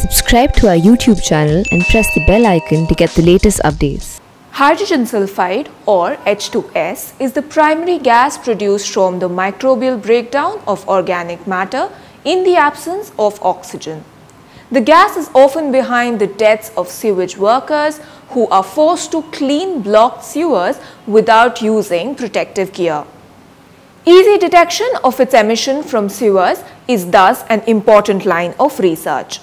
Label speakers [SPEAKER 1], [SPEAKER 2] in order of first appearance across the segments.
[SPEAKER 1] Subscribe to our YouTube channel and press the bell icon to get the latest updates.
[SPEAKER 2] Hydrogen sulfide or H2S is the primary gas produced from the microbial breakdown of organic matter in the absence of oxygen. The gas is often behind the deaths of sewage workers who are forced to clean blocked sewers without using protective gear. Easy detection of its emission from sewers is thus an important line of research.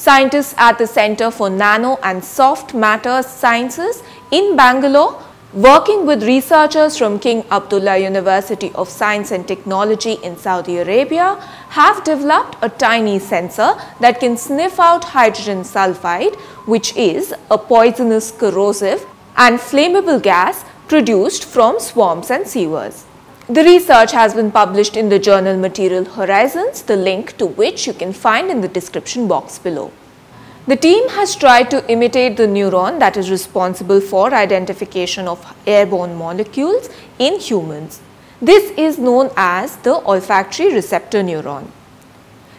[SPEAKER 2] Scientists at the Center for Nano and Soft Matter Sciences in Bangalore working with researchers from King Abdullah University of Science and Technology in Saudi Arabia have developed a tiny sensor that can sniff out hydrogen sulfide which is a poisonous corrosive and flammable gas produced from swamps and sewers. The research has been published in the journal Material Horizons, the link to which you can find in the description box below. The team has tried to imitate the neuron that is responsible for identification of airborne molecules in humans. This is known as the olfactory receptor neuron.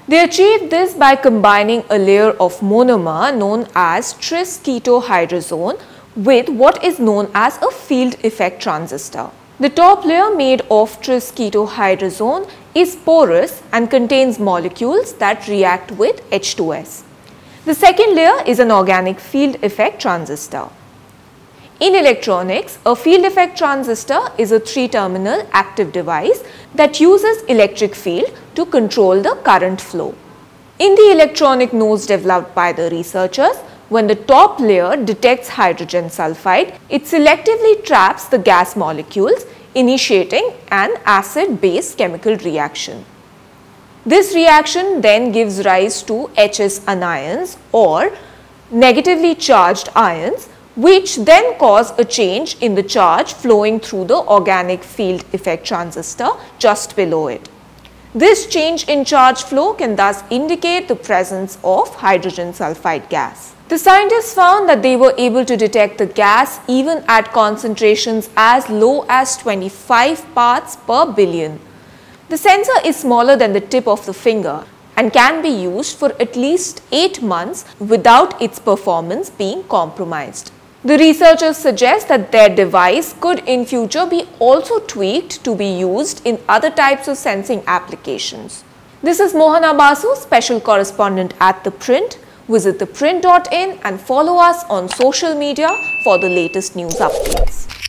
[SPEAKER 2] They achieved this by combining a layer of monomer known as tris ketohydrazone with what is known as a field effect transistor. The top layer made of tris ketohydrazone is porous and contains molecules that react with H2S. The second layer is an organic field effect transistor. In electronics, a field effect transistor is a three-terminal active device that uses electric field to control the current flow. In the electronic nodes developed by the researchers, when the top layer detects hydrogen sulfide, it selectively traps the gas molecules, initiating an acid-base chemical reaction. This reaction then gives rise to HS anions or negatively charged ions which then cause a change in the charge flowing through the organic field effect transistor just below it. This change in charge flow can thus indicate the presence of hydrogen sulfide gas. The scientists found that they were able to detect the gas even at concentrations as low as 25 parts per billion the sensor is smaller than the tip of the finger and can be used for at least 8 months without its performance being compromised. The researchers suggest that their device could in future be also tweaked to be used in other types of sensing applications. This is Mohana Basu, special correspondent at The Print. Visit theprint.in and follow us on social media for the latest news updates.